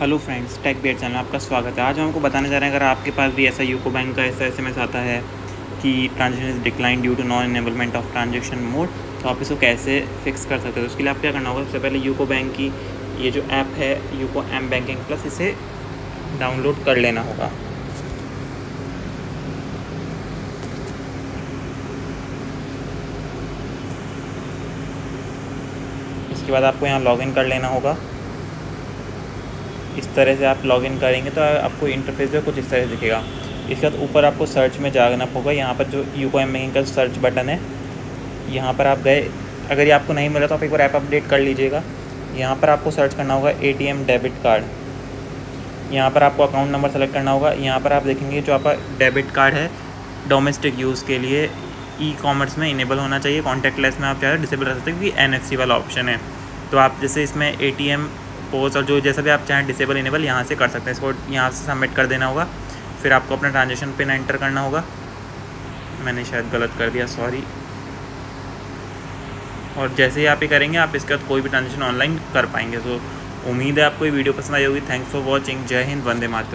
Hello friends, tech bet channel आपका स्वागत है। आज हम आपको बताने जा रहे हैं, अगर आपके पास भी ऐसा यूको बैंक का ऐसा एसएमएस आता है कि transaction is decline due to non enablement of transaction mode तो आप इसको कैसे फिक्स कर सकते हो? उसके लिए आप क्या करना होगा, सबसे पहले यूको बैंक की ये जो ऐप है, यूको एम बैंकिंग प्लस इसे डाउनलोड कर लेना होगा। इसके बाद आपको यहाँ लॉगिन कर लेना होगा। इस तरह से आप लॉगिन करेंगे तो आपको इंटरफेस जो कुछ इस तरह से दिखेगा। इसके बाद ऊपर आपको सर्च में जाना होगा। यहाँ पर जो यू बैंकिंग का सर्च बटन है, यहाँ पर आप गए। अगर ये आपको नहीं मिला तो आप एक बार ऐप अपडेट कर लीजिएगा। यहाँ पर आपको सर्च करना होगा एटीएम डेबिट कार्ड यहाँ पर आपको अकाउंट नंबर सेलेक्ट करना होगा। यहाँ पर आप देखेंगे जो आपका डेबिट कार्ड है डोमेस्टिक यूज़ के लिए ई कॉमर्स में इनेबल होना चाहिए। कॉन्टैक्टलेस में आप चाहे डिसेबल रह सकते हैं, क्योंकि एन वाला ऑप्शन है। तो आप जैसे इसमें एटीएम पोज और जो जैसा भी आप चाहें डिसेबल इनेबल यहाँ से कर सकते हैं। इसको यहाँ से सबमिट कर देना होगा। फिर आपको अपना ट्रांजेक्शन पिन एंटर करना होगा। मैंने शायद गलत कर दिया सॉरी और जैसे ही आप ये करेंगे, आप इसके बाद कोई भी ट्रांजेक्शन ऑनलाइन कर पाएँगे। तो उम्मीद है आपको ये वीडियो पसंद आई होगी। थैंक्स फॉर वॉचिंग जय हिंद, वंदे मातरम।